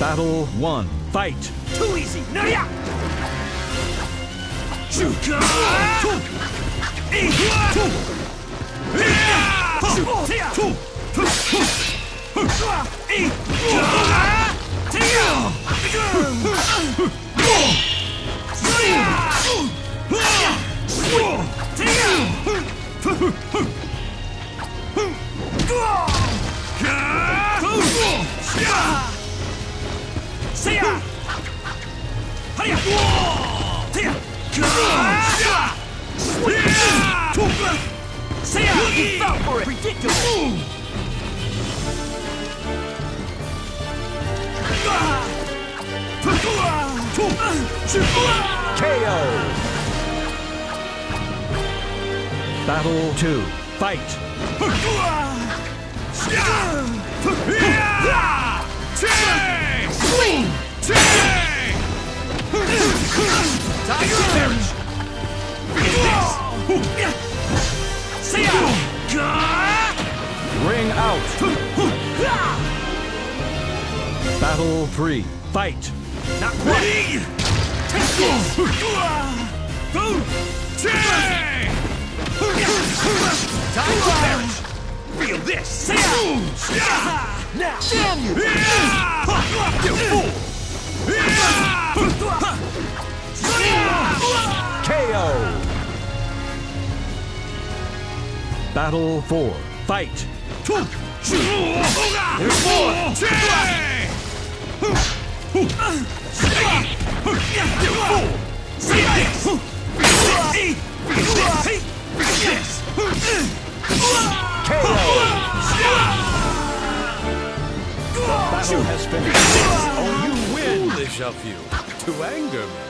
Battle 1. Fight! Too easy. No, yeah. Shuka. See ya! Hiya! Tia! See ya! You fell for it! Ridiculous! KO! Battle 2. Fight! See ya! Ring out! Battle 3. Fight! Not quite! Time to perish! Feel this! See ya! Now! Damn you! You fool! KO! Battle 4. Fight! There's! Battle has finished. Oh, you win! Foolish of you to anger me.